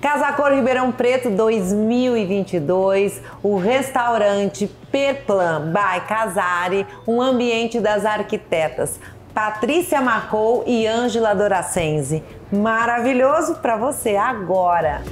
Casa Cor Ribeirão Preto 2022, o restaurante Perplan by Casari, um ambiente das arquitetas. Patrícia Marcou e Ângela Doracenzi. Maravilhoso para você agora.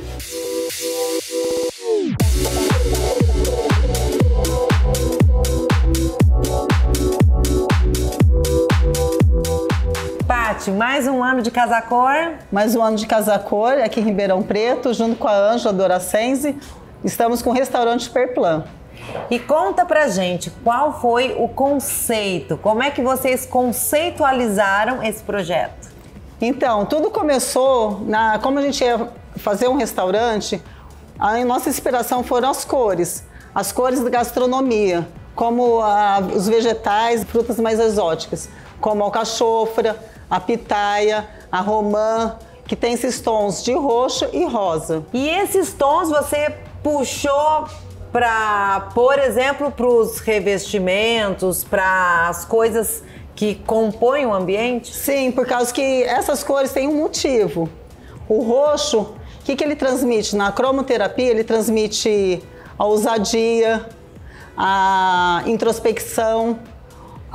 Pati, mais um ano de Casacor. Mais um ano de Casacor aqui em Ribeirão Preto, junto com a Ângela Doracenzi. Estamos com o restaurante Perplan. E conta pra gente qual foi o conceito, como é que vocês conceitualizaram esse projeto? Então, tudo começou na como a gente ia fazer um restaurante, a nossa inspiração foram as cores, as cores da gastronomia, como a, os vegetais, frutas mais exóticas, como a alcachofra, a pitaia, a romã, que tem esses tons de roxo e rosa. E esses tons você puxou para, por exemplo, para os revestimentos, para as coisas que compõem o ambiente? Sim, por causa que essas cores têm um motivo. O roxo, o que, que ele transmite? Na cromoterapia, ele transmite a ousadia, a introspecção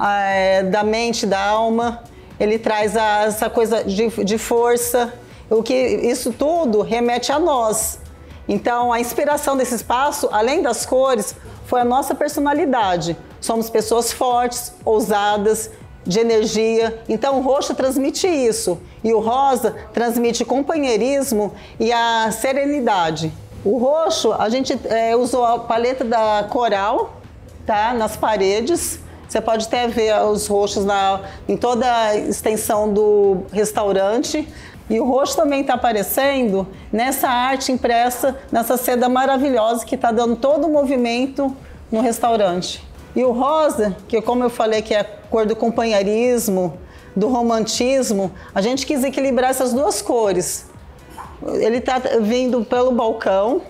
é, da mente, da alma. Ele traz a, essa coisa de, de força. O que isso tudo remete a nós. Então, a inspiração desse espaço, além das cores, foi a nossa personalidade. Somos pessoas fortes, ousadas, de energia. Então, o roxo transmite isso. E o rosa transmite companheirismo e a serenidade. O roxo, a gente é, usou a paleta da Coral, tá? Nas paredes. Você pode até ver os roxos na, em toda a extensão do restaurante. E o roxo também está aparecendo nessa arte impressa, nessa seda maravilhosa que está dando todo o movimento no restaurante. E o rosa, que como eu falei que é a cor do companheirismo, do romantismo, a gente quis equilibrar essas duas cores. Ele está vindo pelo balcão,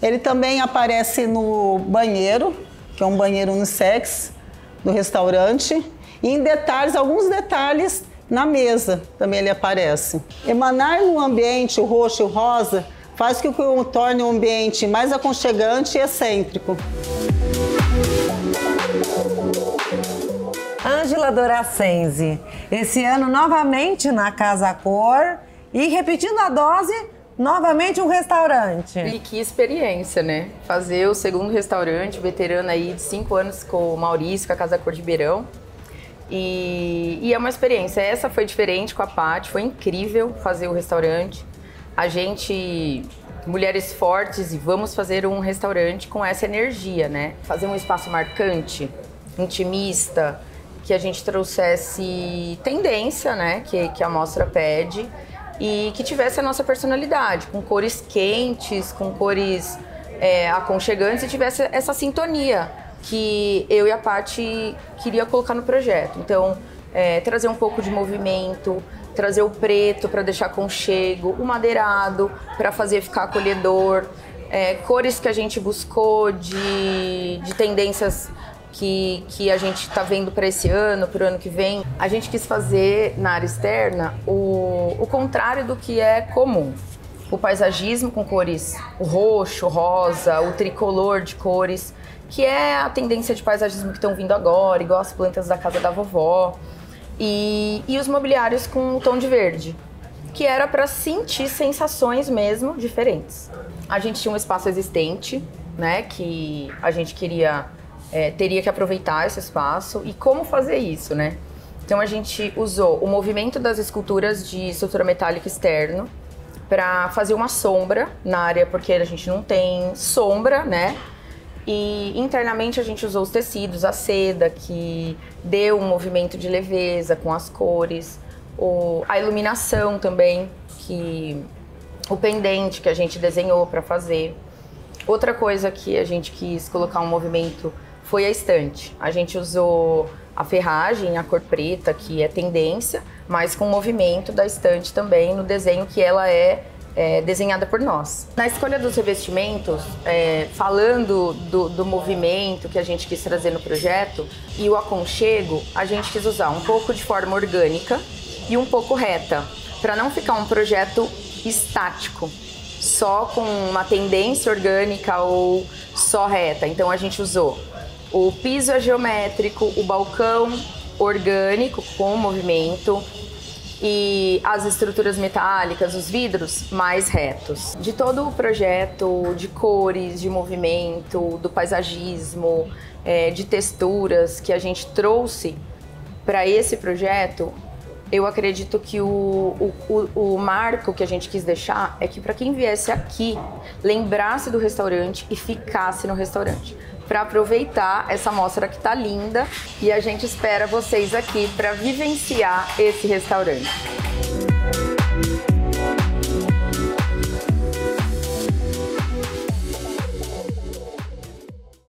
ele também aparece no banheiro, que é um banheiro unissex do restaurante, e em detalhes, alguns detalhes na mesa também ele aparece. Emanar no ambiente o roxo e o rosa faz com que o torne um ambiente mais aconchegante e excêntrico. Ângela Doracenzi, esse ano novamente na Casa Cor e repetindo a dose, novamente um restaurante. E que experiência, né? Fazer o segundo restaurante, veterano aí de cinco anos com o Maurício, com a Casa Cor de Beirão. E, e, é uma experiência. Essa foi diferente com a Paty, foi incrível fazer o restaurante. A gente, mulheres fortes, e vamos fazer um restaurante com essa energia, né? Fazer um espaço marcante, intimista, que a gente trouxesse tendência, né? Que, que a mostra pede e que tivesse a nossa personalidade, com cores quentes, com cores é, aconchegantes e tivesse essa sintonia que eu e a Paty queria colocar no projeto. Então, é, trazer um pouco de movimento, trazer o preto para deixar conchego, o madeirado para fazer ficar acolhedor, é, cores que a gente buscou de, de tendências que, que a gente está vendo para esse ano, para o ano que vem. A gente quis fazer na área externa o, o contrário do que é comum. O paisagismo com cores o roxo, rosa, o tricolor de cores que é a tendência de paisagismo que estão vindo agora, igual as plantas da casa da vovó. E, e os mobiliários com o tom de verde, que era para sentir sensações mesmo diferentes. A gente tinha um espaço existente, né, que a gente queria, é, teria que aproveitar esse espaço. E como fazer isso, né? Então a gente usou o movimento das esculturas de estrutura metálica externo para fazer uma sombra na área, porque a gente não tem sombra, né? E internamente a gente usou os tecidos, a seda, que deu um movimento de leveza com as cores, o, a iluminação também, que o pendente que a gente desenhou para fazer. Outra coisa que a gente quis colocar um movimento foi a estante. A gente usou a ferragem, a cor preta, que é tendência, mas com o movimento da estante também no desenho que ela é é, desenhada por nós. Na escolha dos revestimentos, é, falando do, do, movimento que a gente quis trazer no projeto e o aconchego, a gente quis usar um pouco de forma orgânica e um pouco reta, para não ficar um projeto estático. só com uma tendência orgânica ou só reta. Então a gente usou o piso é geométrico, o balcão orgânico com movimento e as estruturas metálicas, os vidros mais retos. De todo o projeto de cores, de movimento, do paisagismo, é, de texturas que a gente trouxe para esse projeto, eu acredito que o, o, o, marco que a gente quis deixar é que para quem viesse aqui, lembrasse do restaurante e ficasse no restaurante. Para aproveitar essa mostra que está linda e a gente espera vocês aqui para vivenciar esse restaurante.